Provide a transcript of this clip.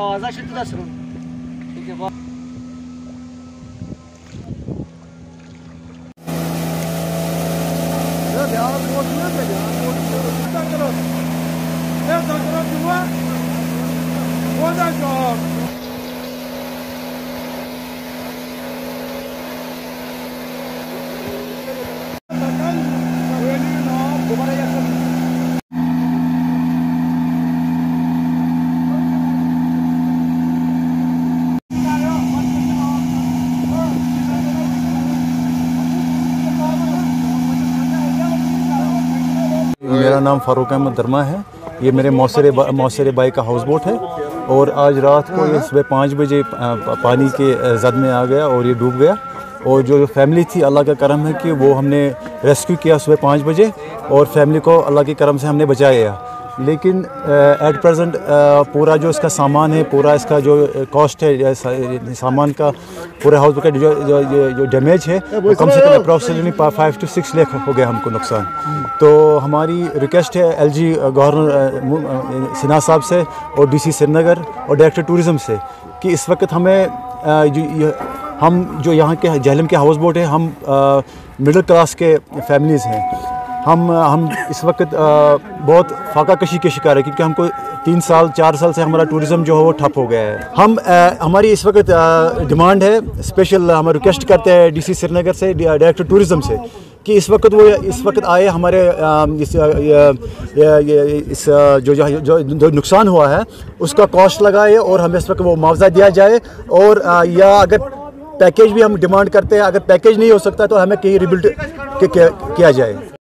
А, значит, туда मेरा नाम फारूक अहमद दरमा है। ये मेरे मौसरे बा, मौसरे बाई का हाउस बोट है। और आज रात को ये सुबह पाँच बजे पानी के जद में आ गया और ये डूब गया। और जो फैमिली थी अल्लाह का करम है कि वो हमने रेस्क्यू किया सुबह पाँच बजे और फैमिली को अल्लाह के करम से हमने बचाया। लेकिन एट प्रेजेंट पूरा जो इसका सामान है पूरा इसका जो कॉस्ट है सा- सामान का पूरे हाउस का जो जो, जो, जो डैमेज है वो कम से कम approximately five to six lakh हो गया हमको नुकसान। तो हमारी रिक्वेस्ट है एलजी गवर्नर सिन्हा साहब से और डीसी श्रीनगर और डायरेक्टर टूरिज़म से कि इस वक्त हमें जो हम जो यहाँ के जहलम के हाउस बोट है हम मिडिल क्लास के फैमिलीज़ हैं। हम हम इस वक्त बहुत फाका कशी के शिकार है क्योंकि हमको तीन साल चार साल से हमारा टूरिज़्म जो है वो ठप हो गया है। हम अ, हमारी इस वक्त डिमांड है स्पेशल हम रिक्वेस्ट करते हैं डीसी श्रीनगर से डायरेक्टर टूरिज़्म से कि इस वक्त वो इस वक्त आए हमारे इस इस जो जो जो जो नुकसान हुआ है उसका कॉस्ट लगाए और हमें इस वक्त वो मुआवजा दिया जाए और या अगर पैकेज भी हम डिमांड करते हैं अगर पैकेज नहीं हो सकता तो हमें कहीं रिबिल्ड किया जाए।